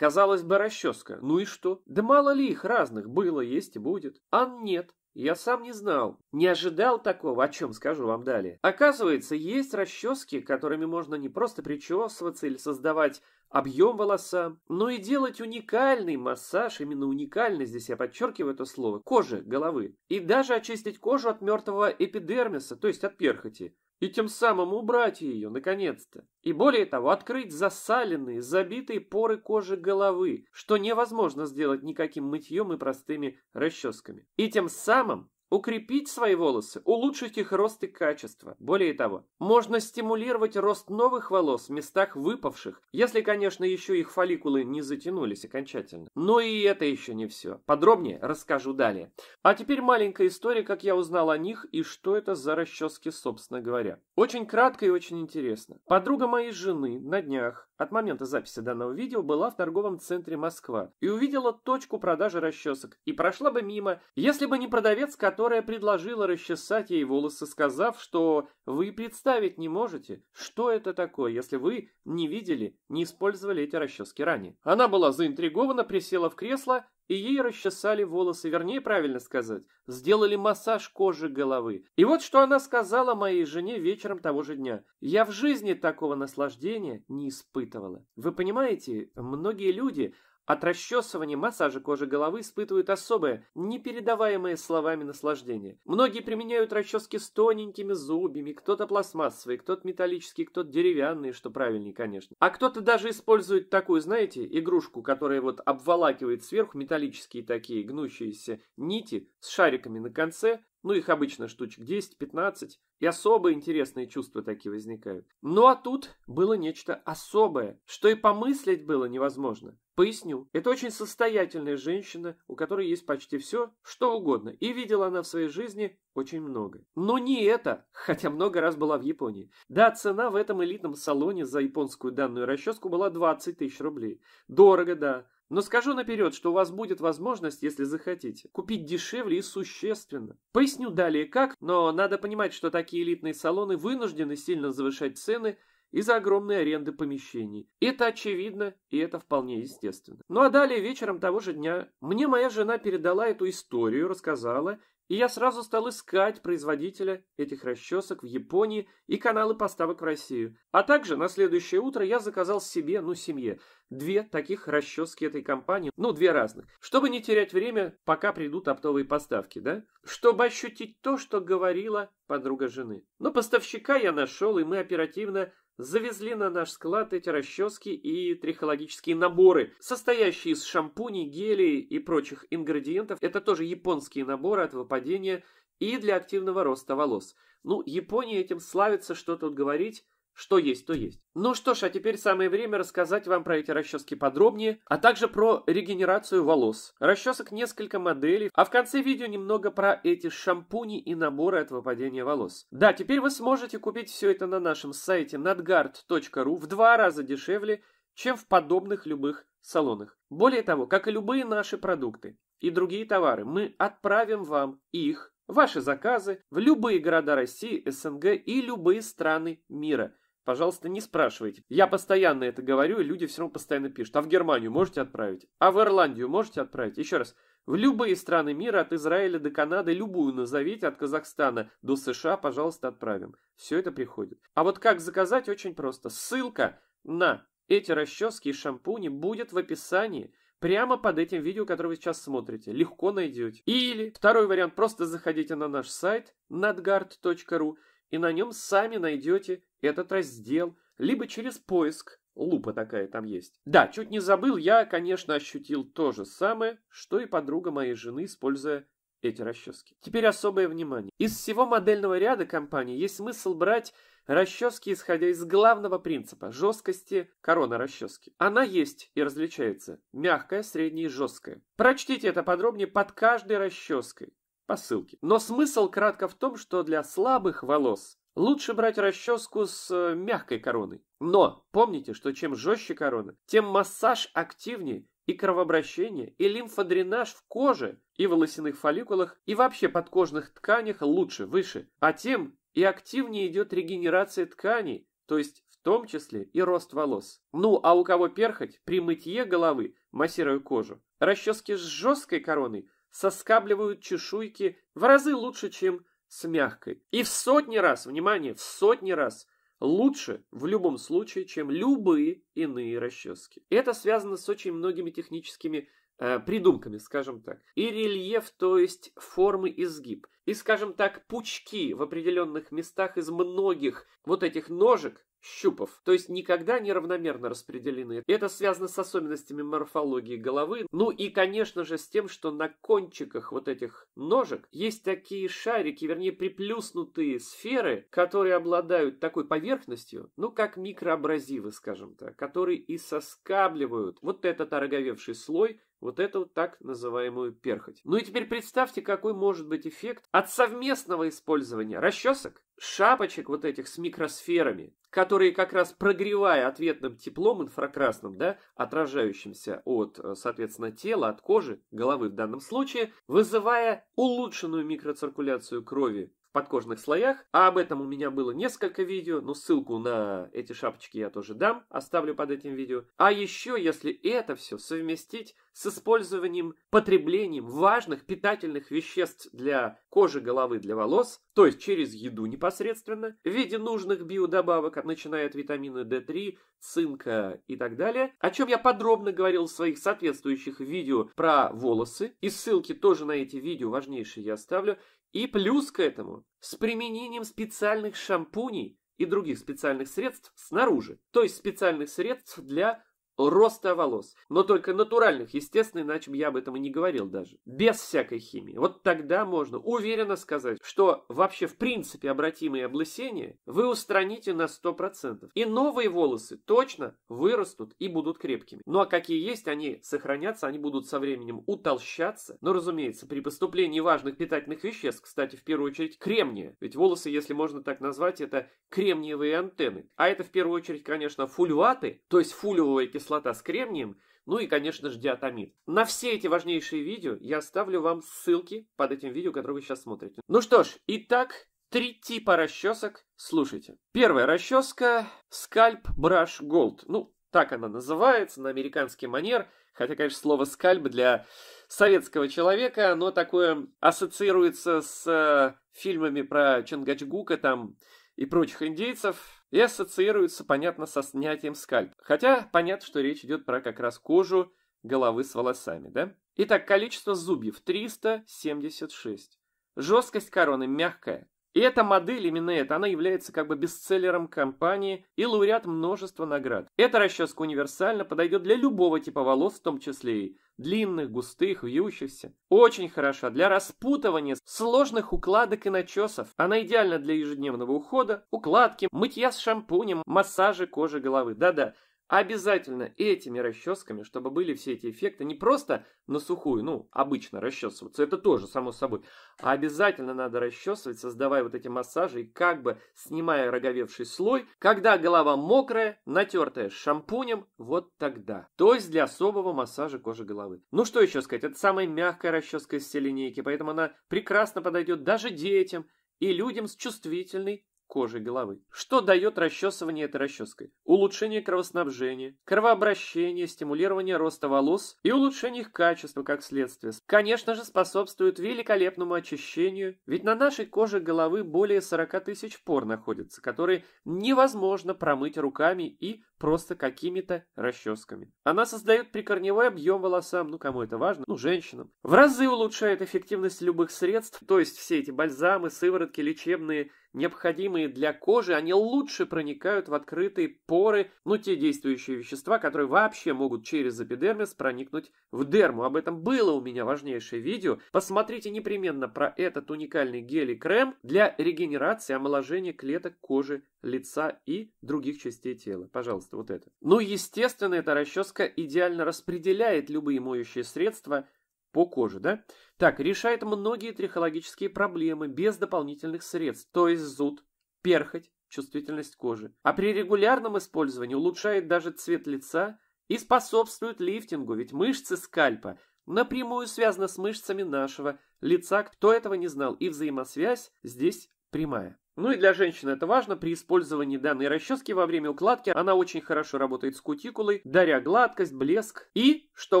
Казалось бы, расческа. Ну и что? Да мало ли их разных было, есть и будет. А нет. Я сам не знал, не ожидал такого, о чем скажу вам далее. Оказывается, есть расчески, которыми можно не просто причесываться или создавать объем волосам, но и делать уникальный массаж, именно уникальный, здесь я подчеркиваю это слово, кожи головы. И даже очистить кожу от мертвого эпидермиса, то есть от перхоти и тем самым убрать ее, наконец-то. И более того, открыть засаленные, забитые поры кожи головы, что невозможно сделать никаким мытьем и простыми расческами. И тем самым Укрепить свои волосы, улучшить их рост и качество. Более того, можно стимулировать рост новых волос в местах выпавших, если, конечно, еще их фолликулы не затянулись окончательно. Но и это еще не все. Подробнее расскажу далее. А теперь маленькая история, как я узнал о них и что это за расчески, собственно говоря. Очень кратко и очень интересно. Подруга моей жены на днях от момента записи данного видео была в торговом центре Москва и увидела точку продажи расчесок и прошла бы мимо, если бы не продавец, которая предложила расчесать ей волосы, сказав, что вы представить не можете, что это такое, если вы не видели, не использовали эти расчески ранее. Она была заинтригована, присела в кресло и ей расчесали волосы, вернее, правильно сказать, сделали массаж кожи головы. И вот что она сказала моей жене вечером того же дня. Я в жизни такого наслаждения не испытывала. Вы понимаете, многие люди от расчесывания массажа кожи головы испытывают особое, непередаваемое словами наслаждение. Многие применяют расчески с тоненькими зубьями, кто-то пластмассовые, кто-то металлические, кто-то деревянные, что правильнее, конечно. А кто-то даже использует такую, знаете, игрушку, которая вот обволакивает сверху металлические такие гнущиеся нити с шариками на конце, ну, их обычно штучек 10-15, и особо интересные чувства такие возникают. Ну а тут было нечто особое, что и помыслить было невозможно. Поясню. Это очень состоятельная женщина, у которой есть почти все, что угодно, и видела она в своей жизни очень много. Но не это, хотя много раз была в Японии. Да, цена в этом элитном салоне за японскую данную расческу была 20 тысяч рублей. Дорого, да. Но скажу наперед, что у вас будет возможность, если захотите, купить дешевле и существенно. Поясню далее как, но надо понимать, что такие элитные салоны вынуждены сильно завышать цены из-за огромной аренды помещений. Это очевидно, и это вполне естественно. Ну а далее вечером того же дня мне моя жена передала эту историю, рассказала, и я сразу стал искать производителя этих расчесок в Японии и каналы поставок в Россию. А также на следующее утро я заказал себе, ну семье, две таких расчески этой компании, ну две разных, чтобы не терять время, пока придут оптовые поставки, да? Чтобы ощутить то, что говорила подруга жены. Но поставщика я нашел, и мы оперативно завезли на наш склад эти расчески и трихологические наборы, состоящие из шампуней, гелей и прочих ингредиентов. Это тоже японские наборы от выпадения и для активного роста волос. Ну, Япония этим славится, что тут говорить. Что есть, то есть. Ну что ж, а теперь самое время рассказать вам про эти расчески подробнее, а также про регенерацию волос. Расчесок несколько моделей, а в конце видео немного про эти шампуни и наборы от выпадения волос. Да, теперь вы сможете купить все это на нашем сайте nadgard.ru в два раза дешевле, чем в подобных любых салонах. Более того, как и любые наши продукты и другие товары, мы отправим вам их, ваши заказы, в любые города России, СНГ и любые страны мира – Пожалуйста, не спрашивайте. Я постоянно это говорю, и люди все равно постоянно пишут. А в Германию можете отправить? А в Ирландию можете отправить? Еще раз. В любые страны мира, от Израиля до Канады, любую назовите, от Казахстана до США, пожалуйста, отправим. Все это приходит. А вот как заказать, очень просто. Ссылка на эти расчески и шампуни будет в описании прямо под этим видео, которое вы сейчас смотрите. Легко найдете. Или второй вариант, просто заходите на наш сайт nadgard.ru и на нем сами найдете этот раздел, либо через поиск, лупа такая там есть. Да, чуть не забыл, я, конечно, ощутил то же самое, что и подруга моей жены, используя эти расчески. Теперь особое внимание. Из всего модельного ряда компаний есть смысл брать расчески, исходя из главного принципа – жесткости корона расчески. Она есть и различается – мягкая, средняя и жесткая. Прочтите это подробнее под каждой расческой по ссылке. Но смысл кратко в том, что для слабых волос Лучше брать расческу с э, мягкой короной. Но помните, что чем жестче корона, тем массаж активнее и кровообращение, и лимфодренаж в коже, и волосяных фолликулах, и вообще подкожных тканях лучше, выше. А тем и активнее идет регенерация тканей, то есть в том числе и рост волос. Ну, а у кого перхоть, при мытье головы, массируя кожу, расчески с жесткой короной соскабливают чешуйки в разы лучше, чем с мягкой. И в сотни раз, внимание, в сотни раз лучше в любом случае, чем любые иные расчески. Это связано с очень многими техническими э, придумками, скажем так. И рельеф, то есть формы изгиб. И, скажем так, пучки в определенных местах из многих вот этих ножек щупов, то есть никогда не равномерно распределены. Это связано с особенностями морфологии головы, ну и, конечно же, с тем, что на кончиках вот этих ножек есть такие шарики, вернее, приплюснутые сферы, которые обладают такой поверхностью, ну, как микроабразивы, скажем так, которые и соскабливают вот этот ороговевший слой вот эту так называемую перхоть. Ну и теперь представьте, какой может быть эффект от совместного использования расчесок, шапочек вот этих с микросферами, которые как раз прогревая ответным теплом инфракрасным, да, отражающимся от, э, соответственно, тела, от кожи, головы в данном случае, вызывая улучшенную микроциркуляцию крови подкожных слоях. А об этом у меня было несколько видео, но ссылку на эти шапочки я тоже дам, оставлю под этим видео. А еще, если это все совместить с использованием, потреблением важных питательных веществ для кожи головы, для волос, то есть через еду непосредственно, в виде нужных биодобавок, начиная от витамина D3, цинка и так далее, о чем я подробно говорил в своих соответствующих видео про волосы, и ссылки тоже на эти видео важнейшие я оставлю, и плюс к этому, с применением специальных шампуней и других специальных средств снаружи, то есть специальных средств для роста волос. Но только натуральных, естественно, иначе бы я об этом и не говорил даже. Без всякой химии. Вот тогда можно уверенно сказать, что вообще в принципе обратимые облысения вы устраните на 100%. И новые волосы точно вырастут и будут крепкими. Ну а какие есть, они сохранятся, они будут со временем утолщаться. Но, разумеется, при поступлении важных питательных веществ, кстати, в первую очередь кремния. Ведь волосы, если можно так назвать, это кремниевые антенны. А это в первую очередь, конечно, фульваты, то есть фулевая кислота кислота с кремнием, ну и, конечно же, диатомит. На все эти важнейшие видео я оставлю вам ссылки под этим видео, которое вы сейчас смотрите. Ну что ж, итак, три типа расчесок. Слушайте. Первая расческа Scalp Brush Gold. Ну, так она называется на американский манер. Хотя, конечно, слово скальп для советского человека, оно такое ассоциируется с э, фильмами про Чангачгука там и прочих индейцев и ассоциируется, понятно, со снятием скальпа. Хотя понятно, что речь идет про как раз кожу головы с волосами, да? Итак, количество зубьев 376. Жесткость короны мягкая. И эта модель, именно эта, она является как бы бестселлером компании и лауреат множества наград. Эта расческа универсально подойдет для любого типа волос, в том числе и длинных, густых, вьющихся. Очень хороша для распутывания сложных укладок и начесов. Она идеальна для ежедневного ухода, укладки, мытья с шампунем, массажа кожи головы. Да-да, обязательно этими расческами, чтобы были все эти эффекты, не просто на сухую, ну, обычно расчесываться, это тоже, само собой, а обязательно надо расчесывать, создавая вот эти массажи и как бы снимая роговевший слой, когда голова мокрая, натертая шампунем, вот тогда. То есть для особого массажа кожи головы. Ну, что еще сказать, это самая мягкая расческа из всей линейки, поэтому она прекрасно подойдет даже детям и людям с чувствительной кожи головы. Что дает расчесывание этой расческой? Улучшение кровоснабжения, кровообращение, стимулирование роста волос и улучшение их качества как следствие. Конечно же, способствует великолепному очищению, ведь на нашей коже головы более 40 тысяч пор находятся, которые невозможно промыть руками и просто какими-то расческами. Она создает прикорневой объем волосам, ну кому это важно, ну женщинам. В разы улучшает эффективность любых средств, то есть все эти бальзамы, сыворотки, лечебные необходимые для кожи, они лучше проникают в открытые поры, ну те действующие вещества, которые вообще могут через эпидермис проникнуть в дерму. Об этом было у меня важнейшее видео. Посмотрите непременно про этот уникальный гель и крем для регенерации, омоложения клеток кожи, лица и других частей тела. Пожалуйста, вот это. Ну, естественно, эта расческа идеально распределяет любые моющие средства по коже, да? Так, решает многие трихологические проблемы без дополнительных средств, то есть зуд, перхоть, чувствительность кожи. А при регулярном использовании улучшает даже цвет лица и способствует лифтингу, ведь мышцы скальпа напрямую связаны с мышцами нашего лица. Кто этого не знал, и взаимосвязь здесь прямая. Ну и для женщины это важно. При использовании данной расчески во время укладки она очень хорошо работает с кутикулой, даря гладкость, блеск и, что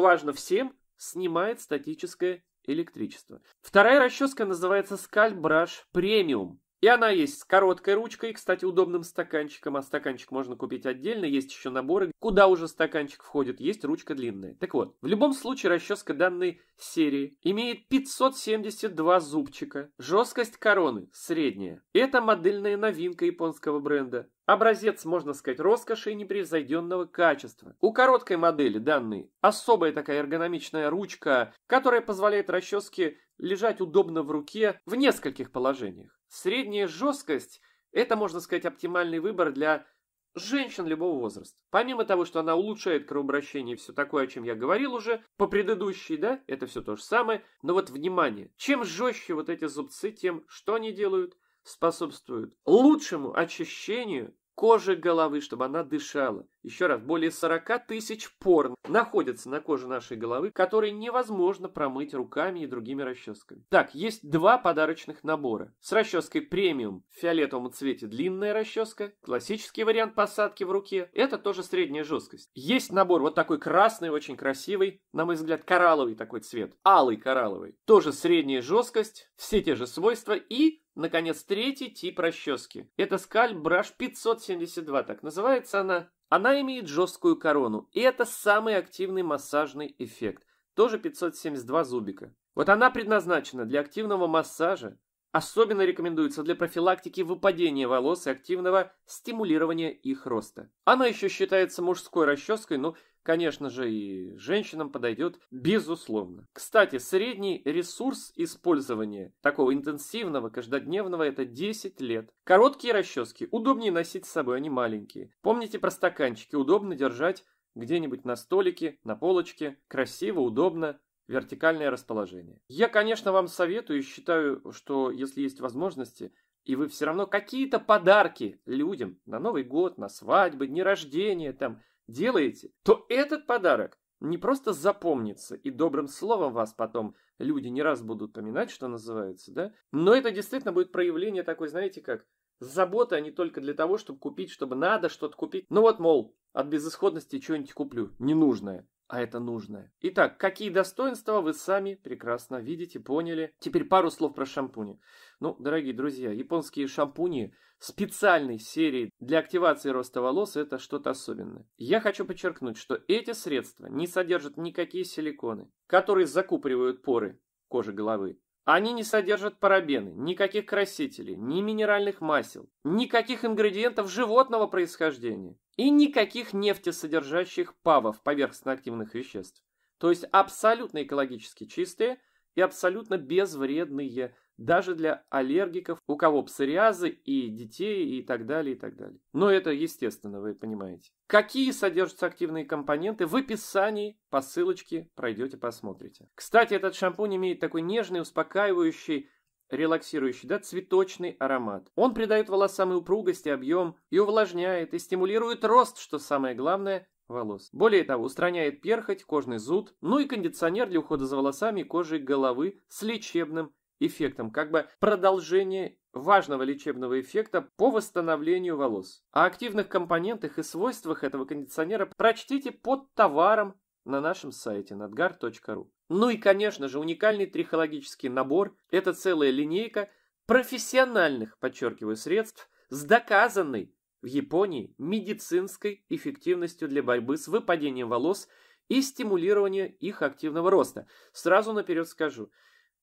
важно всем, снимает статическое электричество. Вторая расческа называется Scalp Brush Premium. И она есть с короткой ручкой, кстати, удобным стаканчиком, а стаканчик можно купить отдельно. Есть еще наборы, куда уже стаканчик входит, есть ручка длинная. Так вот, в любом случае расческа данной серии имеет 572 зубчика. Жесткость короны средняя. Это модельная новинка японского бренда. Образец, можно сказать, роскоши и непревзойденного качества. У короткой модели данной особая такая эргономичная ручка, которая позволяет расческе лежать удобно в руке в нескольких положениях. Средняя жесткость – это, можно сказать, оптимальный выбор для женщин любого возраста. Помимо того, что она улучшает кровообращение и все такое, о чем я говорил уже по предыдущей, да, это все то же самое. Но вот внимание, чем жестче вот эти зубцы, тем что они делают? Способствуют лучшему очищению кожи головы, чтобы она дышала. Еще раз, более 40 тысяч пор находятся на коже нашей головы, которые невозможно промыть руками и другими расческами. Так, есть два подарочных набора. С расческой премиум в фиолетовом цвете длинная расческа, классический вариант посадки в руке, это тоже средняя жесткость. Есть набор вот такой красный, очень красивый, на мой взгляд, коралловый такой цвет, алый коралловый, тоже средняя жесткость, все те же свойства и Наконец, третий тип расчески. Это Scalp Brush 572, так называется она. Она имеет жесткую корону, и это самый активный массажный эффект. Тоже 572 зубика. Вот она предназначена для активного массажа, Особенно рекомендуется для профилактики выпадения волос и активного стимулирования их роста. Она еще считается мужской расческой, но конечно же, и женщинам подойдет безусловно. Кстати, средний ресурс использования такого интенсивного, каждодневного – это 10 лет. Короткие расчески удобнее носить с собой, они маленькие. Помните про стаканчики, удобно держать где-нибудь на столике, на полочке, красиво, удобно, вертикальное расположение. Я, конечно, вам советую и считаю, что если есть возможности, и вы все равно какие-то подарки людям на Новый год, на свадьбы, дни рождения, там, делаете, то этот подарок не просто запомнится, и добрым словом вас потом люди не раз будут поминать, что называется, да, но это действительно будет проявление такой, знаете, как заботы, а не только для того, чтобы купить, чтобы надо что-то купить. Ну вот, мол, от безысходности что-нибудь куплю, ненужное а это нужное. Итак, какие достоинства вы сами прекрасно видите, поняли. Теперь пару слов про шампуни. Ну, дорогие друзья, японские шампуни специальной серии для активации роста волос это что-то особенное. Я хочу подчеркнуть, что эти средства не содержат никакие силиконы, которые закупоривают поры кожи головы. Они не содержат парабены, никаких красителей, ни минеральных масел, никаких ингредиентов животного происхождения и никаких нефтесодержащих ПАВов, поверхностно-активных веществ. То есть абсолютно экологически чистые и абсолютно безвредные даже для аллергиков, у кого псориазы и детей и так далее, и так далее. Но это естественно, вы понимаете. Какие содержатся активные компоненты, в описании по ссылочке пройдете, посмотрите. Кстати, этот шампунь имеет такой нежный, успокаивающий, релаксирующий, да, цветочный аромат. Он придает волосам и упругость, и объем, и увлажняет, и стимулирует рост, что самое главное, волос. Более того, устраняет перхоть, кожный зуд, ну и кондиционер для ухода за волосами и кожей головы с лечебным эффектом, как бы продолжение важного лечебного эффекта по восстановлению волос. О активных компонентах и свойствах этого кондиционера прочтите под товаром на нашем сайте nadgar.ru. Ну и, конечно же, уникальный трихологический набор – это целая линейка профессиональных, подчеркиваю, средств с доказанной в Японии медицинской эффективностью для борьбы с выпадением волос и стимулирования их активного роста. Сразу наперед скажу,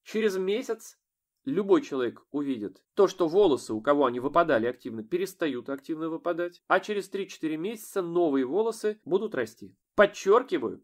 через месяц любой человек увидит то, что волосы, у кого они выпадали активно, перестают активно выпадать, а через 3-4 месяца новые волосы будут расти. Подчеркиваю,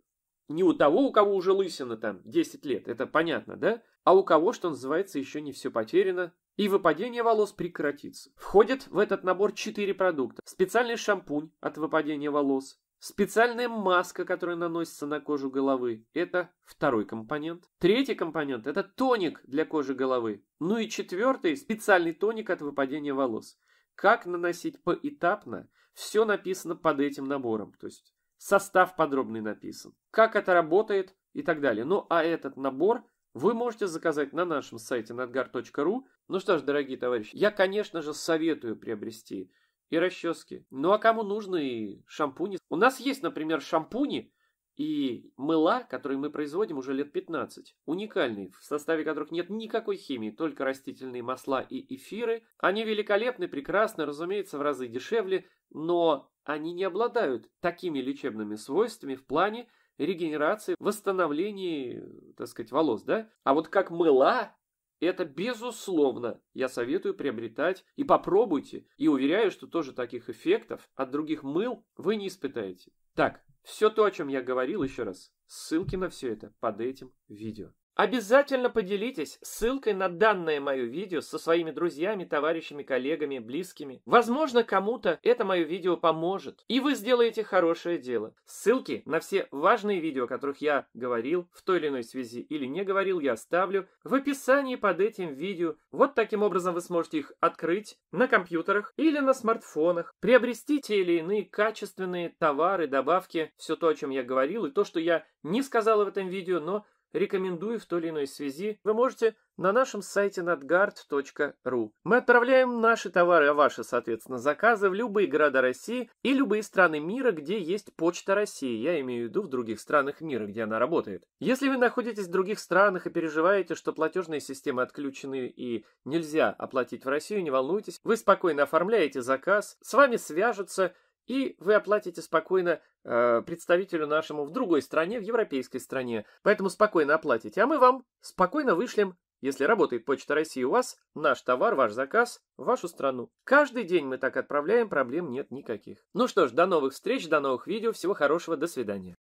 не у того, у кого уже лысина там 10 лет, это понятно, да? А у кого, что называется, еще не все потеряно, и выпадение волос прекратится. Входит в этот набор 4 продукта. Специальный шампунь от выпадения волос, специальная маска, которая наносится на кожу головы, это второй компонент. Третий компонент – это тоник для кожи головы. Ну и четвертый – специальный тоник от выпадения волос. Как наносить поэтапно, все написано под этим набором. То есть состав подробный написан, как это работает и так далее. Ну а этот набор вы можете заказать на нашем сайте nadgar.ru. Ну что ж, дорогие товарищи, я, конечно же, советую приобрести и расчески. Ну а кому нужны шампуни? У нас есть, например, шампуни, и мыла, которые мы производим уже лет 15, уникальные, в составе которых нет никакой химии, только растительные масла и эфиры. Они великолепны, прекрасны, разумеется, в разы дешевле, но они не обладают такими лечебными свойствами в плане регенерации, восстановления, так сказать, волос, да? А вот как мыла, это безусловно я советую приобретать и попробуйте. И уверяю, что тоже таких эффектов от других мыл вы не испытаете. Так, все то, о чем я говорил еще раз, ссылки на все это под этим видео. Обязательно поделитесь ссылкой на данное мое видео со своими друзьями, товарищами, коллегами, близкими. Возможно, кому-то это мое видео поможет, и вы сделаете хорошее дело. Ссылки на все важные видео, о которых я говорил в той или иной связи или не говорил, я оставлю в описании под этим видео. Вот таким образом вы сможете их открыть на компьютерах или на смартфонах, приобрести те или иные качественные товары, добавки, все то, о чем я говорил, и то, что я не сказал в этом видео, но рекомендую в той или иной связи, вы можете на нашем сайте nadgard.ru. Мы отправляем наши товары, а ваши, соответственно, заказы в любые города России и любые страны мира, где есть почта России. Я имею в виду в других странах мира, где она работает. Если вы находитесь в других странах и переживаете, что платежные системы отключены и нельзя оплатить в Россию, не волнуйтесь. Вы спокойно оформляете заказ, с вами свяжутся и вы оплатите спокойно э, представителю нашему в другой стране, в европейской стране. Поэтому спокойно оплатите. А мы вам спокойно вышлем, если работает Почта России у вас, наш товар, ваш заказ в вашу страну. Каждый день мы так отправляем, проблем нет никаких. Ну что ж, до новых встреч, до новых видео, всего хорошего, до свидания.